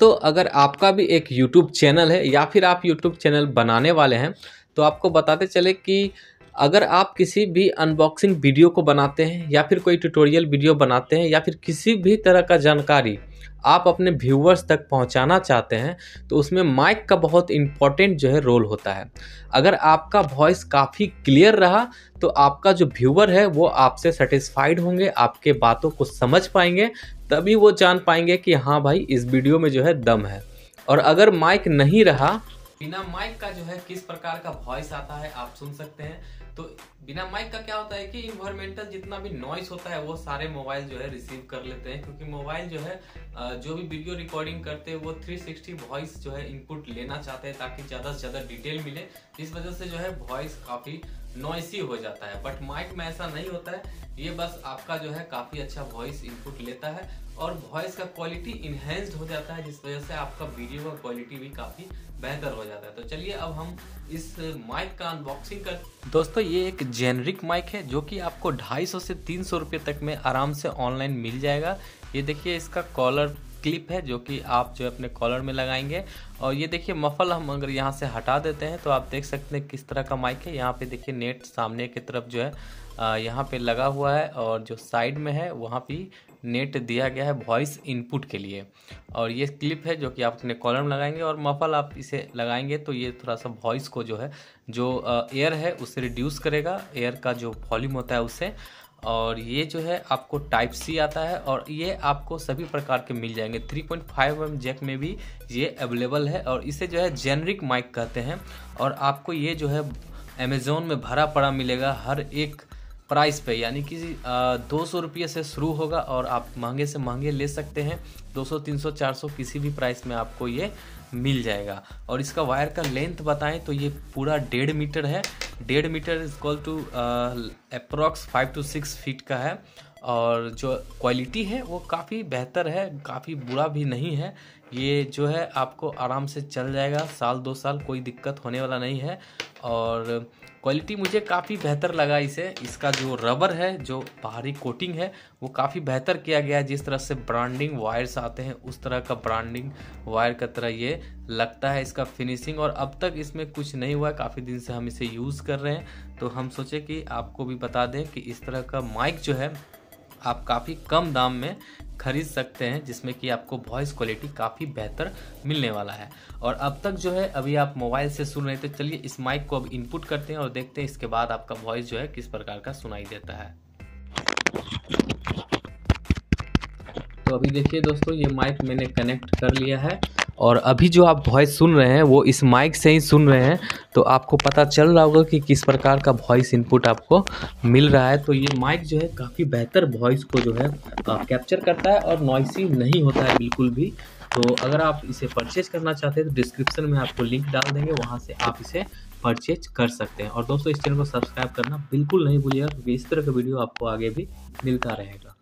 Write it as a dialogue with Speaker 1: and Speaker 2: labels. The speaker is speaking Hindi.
Speaker 1: दोस्तों, अगर आपका भी एक यूट्यूब चैनल है या फिर आप यूट्यूब चैनल बनाने वाले हैं तो आपको बताते चले कि अगर आप किसी भी अनबॉक्सिंग वीडियो को बनाते हैं या फिर कोई ट्यूटोरियल वीडियो बनाते हैं या फिर किसी भी तरह का जानकारी आप अपने व्यूवर्स तक पहुंचाना चाहते हैं तो उसमें माइक का बहुत इंपॉर्टेंट जो है रोल होता है। अगर आपका वॉइस काफ़ी क्लियर रहा तो आपका जो व्यूवर है, वो आपसे सेटिस्फाइड होंगे, आपके बातों को समझ पाएँगे तभी वो जान पाएँगे कि हाँ भाई, इस वीडियो में जो है दम है। और अगर माइक नहीं रहा, बिना माइक का जो है किस प्रकार का वॉइस आता है, आप सुन सकते हैं। तो बिना माइक का क्या होता है कि इन्वायरमेंटल जितना भी नॉइस होता है, वो सारे मोबाइल जो है रिसीव कर लेते हैं। क्योंकि मोबाइल जो है जो भी वीडियो रिकॉर्डिंग करते हैं, वो 360 वॉइस जो है इनपुट लेना चाहते हैं ताकि ज़्यादा से ज़्यादा डिटेल मिले। इस वजह से जो है वॉइस काफ़ी नॉइसी हो जाता है। बट माइक में ऐसा नहीं होता है। ये बस आपका जो है काफ़ी अच्छा वॉइस इनपुट लेता है और वॉइस का क्वालिटी इन्हेंस्ड हो जाता है, जिस वजह से आपका वीडियो का क्वालिटी भी काफ़ी बेहतर हो जाता है। तो चलिए अब हम इस माइक का अनबॉक्सिंग कर दोस्तों ये एक जेनरिक माइक है, जो कि आपको 250 से 300 रुपए तक में आराम से ऑनलाइन मिल जाएगा। ये देखिए, इसका कॉलर क्लिप है जो कि आप जो अपने कॉलर में लगाएँगे। और ये देखिए, मफल हम अगर यहाँ से हटा देते हैं तो आप देख सकते हैं किस तरह का माइक है। यहाँ पे देखिए, नेट सामने की तरफ़ जो है यहाँ पे लगा हुआ है और जो साइड में है, वहाँ पे नेट दिया गया है वॉइस इनपुट के लिए। और ये क्लिप है जो कि आप अपने कॉलर में लगाएँगे और मफल आप इसे लगाएँगे तो ये थोड़ा सा वॉइस को जो है, जो एयर है उससे रिड्यूस करेगा। एयर का जो वॉल्यूम होता है उससे और ये जो है आपको टाइप सी आता है और ये आपको सभी प्रकार के मिल जाएँगे। 3.5 पॉइंट जैक में भी ये अवेलेबल है और इसे जो है जेनरिक माइक कहते हैं और आपको ये जो है अमेज़ोन में भरा पड़ा मिलेगा। हर एक प्राइस पे यानी कि दो सौ रुपये से शुरू होगा और आप महँगे से महँगे ले सकते हैं। 200, 300, 400 किसी भी प्राइस में आपको ये मिल जाएगा। और इसका वायर का लेंथ बताएँ तो ये पूरा डेढ़ मीटर है। डेढ़ metre is equal to approx five to six feet का है। और जो क्वालिटी है वो काफ़ी बेहतर है काफ़ी बुरा भी नहीं है। ये जो है आपको आराम से चल जाएगा साल दो साल कोई दिक्कत होने वाला नहीं है। और क्वालिटी मुझे काफ़ी बेहतर लगा इसे। इसका जो रबर है, जो बाहरी कोटिंग है, वो काफ़ी बेहतर किया गया है। जिस तरह से ब्रांडिंग वायर्स आते हैं, उस तरह का ब्रांडिंग वायर का तरह ये लगता है इसका फिनिशिंग और अब तक इसमें कुछ नहीं हुआ काफ़ी दिन से हम इसे यूज़ कर रहे हैं। तो हम सोचे कि आपको भी बता दें कि इस तरह का माइक जो है, आप काफ़ी कम दाम में खरीद सकते हैं, जिसमें कि आपको वॉइस क्वालिटी काफ़ी बेहतर मिलने वाला है। और अब तक जो है, अभी आप मोबाइल से सुन रहे थे, चलिए इस माइक को अब इनपुट करते हैं और देखते हैं इसके बाद आपका वॉइस जो है, किस प्रकार का सुनाई देता है। तो अभी देखिए दोस्तों, ये माइक मैंने कनेक्ट कर लिया है। और अभी जो आप वॉइस सुन रहे हैं, वो इस माइक से ही सुन रहे हैं तो आपको पता चल रहा होगा कि किस प्रकार का वॉइस इनपुट आपको मिल रहा है। तो ये माइक जो है, काफ़ी बेहतर वॉइस को जो है कैप्चर करता है और नॉइसी नहीं होता है बिल्कुल भी। तो अगर आप इसे परचेज करना चाहते हैं तो डिस्क्रिप्शन में आपको लिंक डाल देंगे, वहाँ से आप इसे परचेज कर सकते हैं। और दोस्तों, इस चैनल को सब्सक्राइब करना बिल्कुल नहीं भूलिएगा, क्योंकि इस तरह का वीडियो आपको आगे भी मिलता रहेगा।